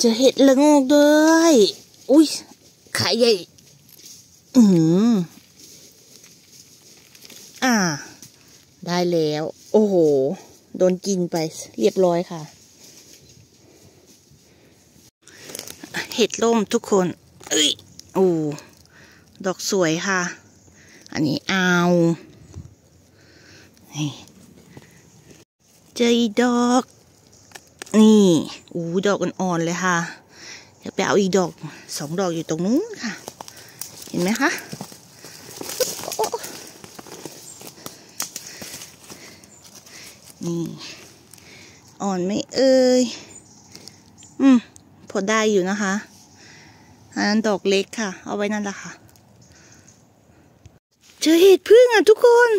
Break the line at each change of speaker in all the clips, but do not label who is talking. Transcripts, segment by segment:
เจะเห็ดละโงกด้วย อุ้ยขาใหญ่ อืมอ่า ได้แล้ว โอ้โห โดนกินไปเรียบร้อยค่ะ เห็ดล่มทุกคน เอ้ยโอ้ดอกสวยค่ะ อันนี้เอานี่เจออีดอก นี่อู้ดอกอ่อนๆเลยค่ะเดี๋ยวไปเอาอีกดอกสองดอกอยู่ตรงนู้นค่ะ เห็นไหมคะนี่อ่อนไม่เอ่ยอืมพอได้อยู่นะคะ อันนั้นดอกเล็กค่ะ เอาไว้นั่นแหละค่ะ เจอเห็ดพึ่งอะทุกคน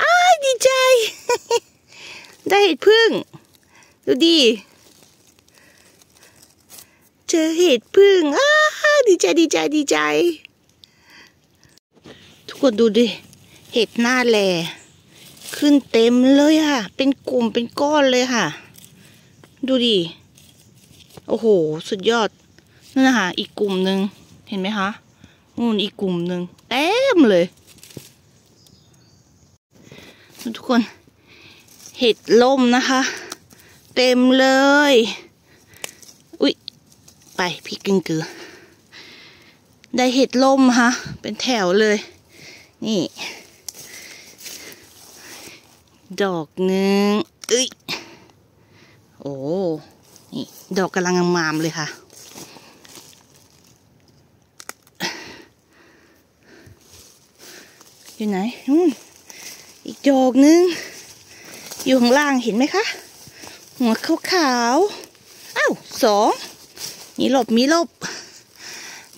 อ้ายดีใจ ได้เห็ดพึ่ง ดูดิ เจอเห็ดพึ่งอ้าดีใจดีใจดีใจ ทุกคนดูดิ เห็ดหน้าแหลขึ้นเต็มเลยค่ะ เป็นกลุ่มเป็นก้อนเลยค่ะ ดูดิ โอ้โห สุดยอด นั่นนะคะอีกกลุ่มหนึ่งเห็นไหมคะนู่นอีกกลุ่มหนึ่งเต็มเลยทุกคน เห็ดล่มนะคะ เต็มเลย ไปพี่กึ่งเกือ ได้เห็ดล่มค่ะเป็นแถวเลย นี่ ดอกหนึ่งเอ้ย โอ้นี่ ดอกกำลังงามเลยค่ะ อยู่ไหนอีกดอกหนึง อยู่ข้างล่างเห็นไหมคะ หัวขาวๆอ้าวสอง มีหลบมีหลบ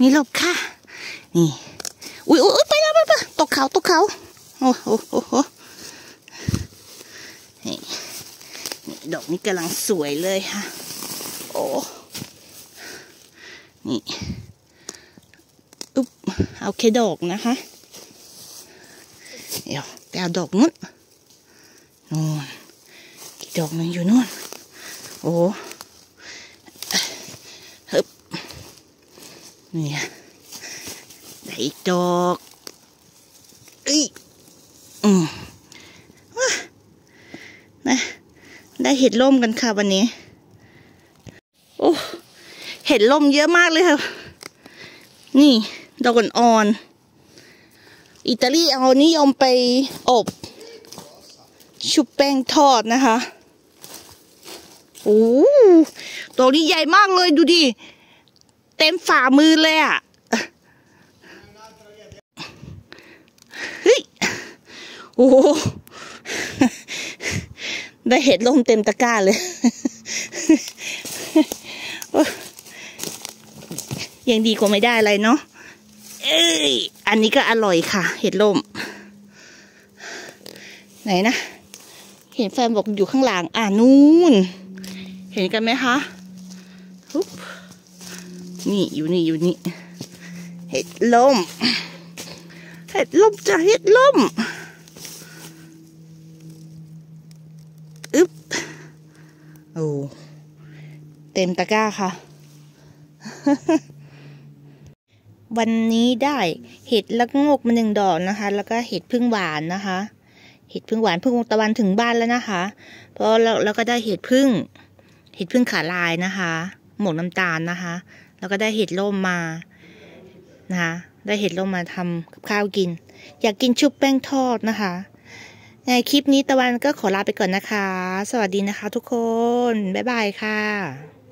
มีหลบค่ะ นี่ อุ้ยอุ้ยไปแล้วไปแล้วตกเขาตกเขาโอ้โหโอ้โหนี่นี่ดอกนี้กำลังสวยเลยค่ะ โอ้นี่อุ๊บเอาแค่ดอกนะคะ เดี๋ยวไปเอาดอกนู้นนู่นดอกหนึ่งอยู่นู่น โอ้ฮึบ เนี่ยได้อีกดอกเอ้ยอืมว้านะได้เห็ดล่มกันค่ะวันนี้ โอ้เห็ดล่มเยอะมากเลยค่ะ นี่ ดอกอ่อนอิตาลีเอานิยมไปอบ ชุบแป้งทอดนะคะ โอ้ตัวนี้ใหญ่มากเลยดูดิ เต็มฝ่ามือเลยอะเฮ้ยโอ้โหได้เห็ดลมเต็มตะกร้าเลย ยังดีกว่าไม่ได้อะไรเนาะ เอ้ย อันนี้ก็อร่อยค่ะ เห็ดลม ไหนนะ เห็นแฟนบอกอยู่ข้างหลัง อ่านู่น เห็นกันไหมคะฮึบ นี่อยู่นี่อยู่นี่เห็ดลมเห็ดลมจะเห็ดลมอึ๊บโอ้เต็มตะกร้าค่ะ วันนี้ได้เห็ดละงกมาหนึ่งดอกนะคะ แล้วก็เห็ดพึ่งหวานนะคะ เห็ดพึ่งหวานพึ่งตะวันถึงบ้านแล้วนะคะ เพราะเราเราก็ได้เห็ดพึ่ง เห็ดพึ่งขาลายนะคะ หมกน้ำตาลนะคะ แล้วก็ได้เห็ดร่มมานะคะได้เห็ดร่มมาทำกับข้าวกิน อยากกินชุบแป้งทอดนะคะ ในคลิปนี้ตะวันก็ขอลาไปก่อนนะคะ สวัสดีนะคะทุกคน บ๊ายบายค่ะ